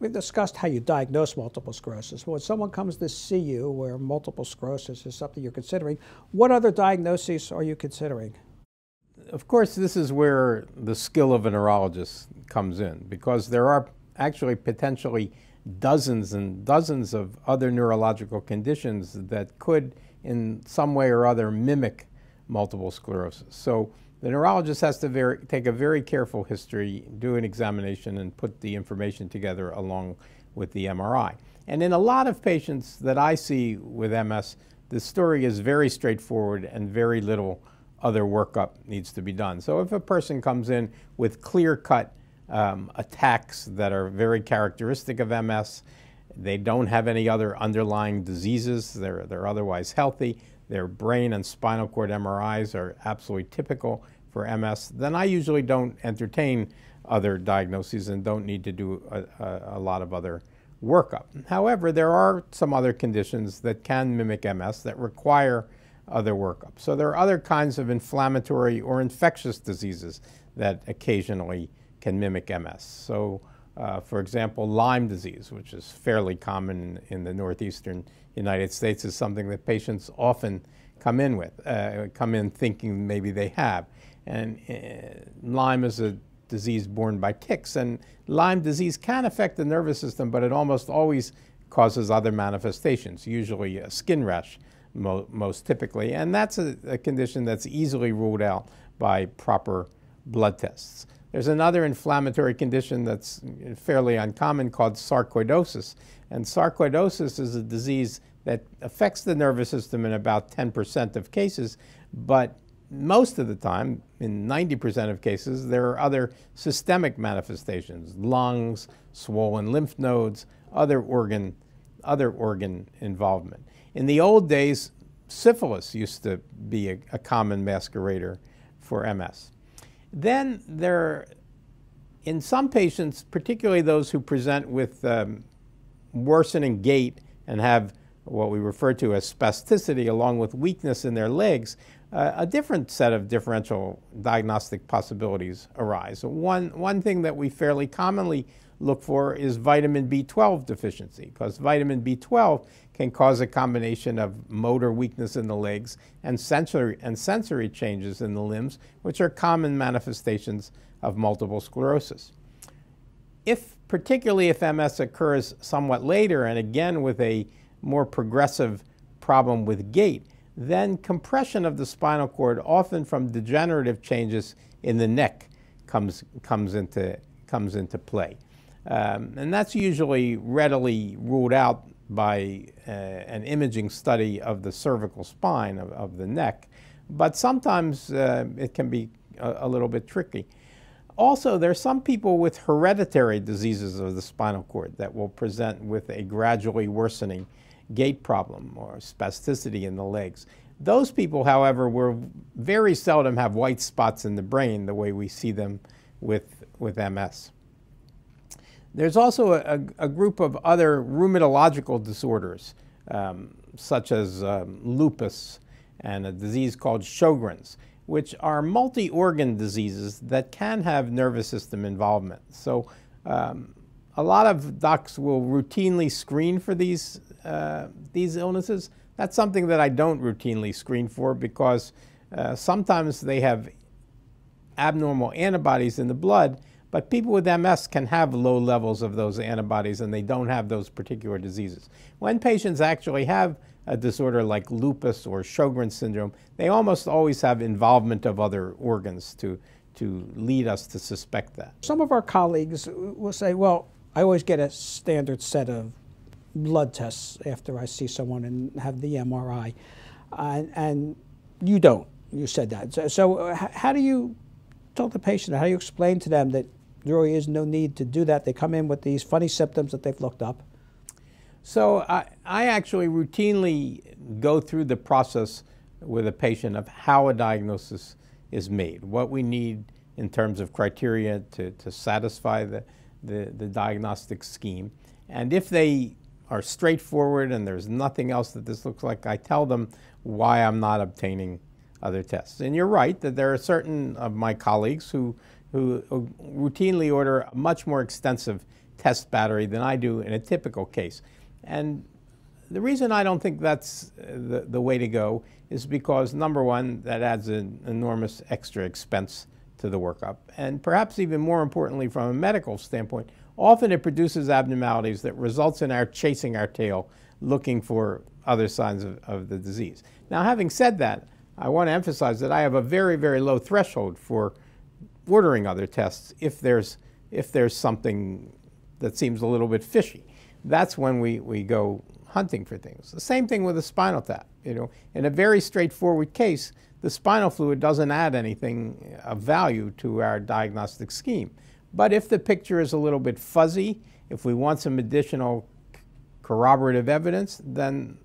we've discussed how you diagnose multiple sclerosis. When someone comes to see you where multiple sclerosis is something you're considering, what other diagnoses are you considering? Of course, this is where the skill of a neurologist comes in because there are actually potentially dozens and dozens of other neurological conditions that could, in some way or other, mimic multiple sclerosis. So the neurologist has to very, take a very careful history, do an examination, and put the information together along with the MRI. And in a lot of patients that I see with MS, the story is very straightforward and very little other workup needs to be done. So if a person comes in with clear-cut um, attacks that are very characteristic of MS, they don't have any other underlying diseases, they're, they're otherwise healthy, their brain and spinal cord MRIs are absolutely typical for MS, then I usually don't entertain other diagnoses and don't need to do a, a, a lot of other workup. However, there are some other conditions that can mimic MS that require other workup. So there are other kinds of inflammatory or infectious diseases that occasionally can mimic MS. So, uh, for example, Lyme disease, which is fairly common in, in, the northeastern United States, is something that patients often come in with, uh, come in thinking maybe they have. And uh, Lyme is a disease borne by ticks, and Lyme disease can affect the nervous system, but it almost always causes other manifestations, usually a skin rash mo most typically. And that's a, a condition that's easily ruled out by proper blood tests. There's another inflammatory condition that's fairly uncommon called sarcoidosis. And sarcoidosis is a disease that affects the nervous system in about 10% of cases, but most of the time, in 90% of cases, there are other systemic manifestations, lungs, swollen lymph nodes, other organ, other organ involvement. In the old days, syphilis used to be a, a common masquerader for MS. Then there, in some patients, particularly those who present with um, worsening gait and have what we refer to as spasticity along with weakness in their legs, uh, a different set of differential diagnostic possibilities arise. One, one thing that we fairly commonly look for is vitamin B12 deficiency, because vitamin B12 can cause a combination of motor weakness in the legs and sensory, and sensory changes in the limbs, which are common manifestations of multiple sclerosis. If, particularly if MS occurs somewhat later, and again with a more progressive problem with gait, then compression of the spinal cord, often from degenerative changes in the neck, comes, comes, into, comes into play. Um, and that's usually readily ruled out by uh, an imaging study of the cervical spine of, of the neck, but sometimes uh, it can be a, a, little bit tricky. Also, there are some people with hereditary diseases of the spinal cord that will present with a gradually worsening gait problem or spasticity in the legs. Those people, however, will very seldom have white spots in the brain the way we see them with, with MS. There's also a, a group of other rheumatological disorders, um, such as um, lupus and a disease called Sjogren's, which are multi-organ diseases that can have nervous system involvement. So um, a lot of docs will routinely screen for these, uh, these illnesses. That's something that I don't routinely screen for because uh, sometimes they have abnormal antibodies in the blood but people with MS can have low levels of those antibodies and they don't have those particular diseases. When patients actually have a disorder like lupus or Sjogren's syndrome, they almost always have involvement of other organs to, to lead us to suspect that. Some of our colleagues will say, well, I always get a standard set of blood tests after I see someone and have the MRI. and, and you don't. You said that. So, so uh, how do you tell the patient, how do you explain to them that really is no need to do that. They come in with these funny symptoms that they've looked up. So I, I actually routinely go through the process with a patient of how a diagnosis is made, what we need in terms of criteria to, to satisfy the, the, the diagnostic scheme. And if they are straightforward and there's nothing else that this looks like, I tell them why I'm not obtaining other tests. And you're right that there are certain of my colleagues who who routinely order a much more extensive test battery than I do in a typical case. And the reason I don't think that's uh, the, the way to go is because, number one, that adds an enormous extra expense to the workup. And perhaps even more importantly, from a medical standpoint, often it produces abnormalities that results in our chasing our tail looking for other signs of, of the disease. Now, having said that, I want to emphasize that I have a very, very low threshold for ordering other tests if there's, if there's something that seems a little bit fishy. That's when we, we go hunting for things. The same thing with a spinal tap. You know, in a very straightforward case, the spinal fluid doesn't add anything of value to our diagnostic scheme. But if the picture is a little bit fuzzy, if we want some additional corroborative evidence, then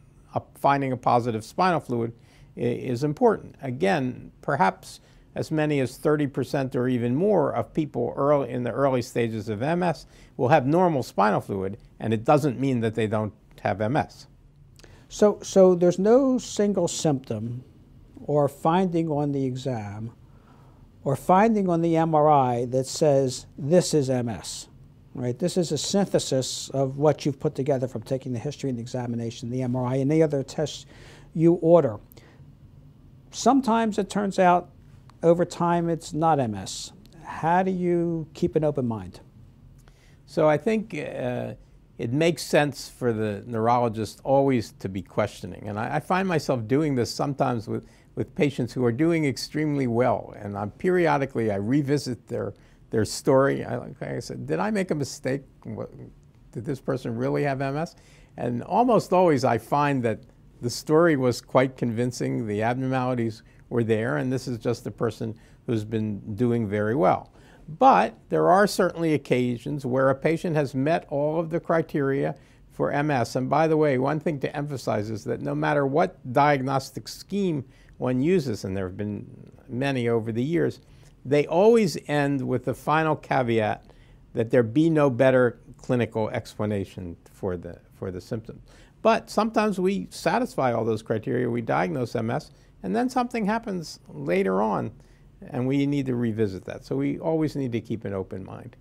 finding a positive spinal fluid is important. Again, perhaps as many as 30% or even more of people early, in the early stages of MS will have normal spinal fluid, and it doesn't mean that they don't have MS. So, so there's no single symptom or finding on the exam or finding on the MRI that says this is MS, right? This is a synthesis of what you've put together from taking the history and the examination, the MRI, and the other tests you order. Sometimes it turns out over time it's not MS. How do you keep an open mind? So I think uh, it makes sense for the neurologist always to be questioning. And I, I, find myself doing this sometimes with, with patients who are doing extremely well. And I'm, periodically I revisit their, their story. I, I said, did I make a mistake? What, did this person really have MS? And almost always I find that the story was quite convincing. The abnormalities were there, and this is just a person who's been doing very well. But there are certainly occasions where a patient has met all of the criteria for MS. And by the way, one thing to emphasize is that no matter what diagnostic scheme one uses, and there have been many over the years, they always end with the final caveat that there be no better clinical explanation for the, for the symptoms. But sometimes we satisfy all those criteria, we diagnose MS, and then something happens later on and we need to revisit that. So we always need to keep an open mind.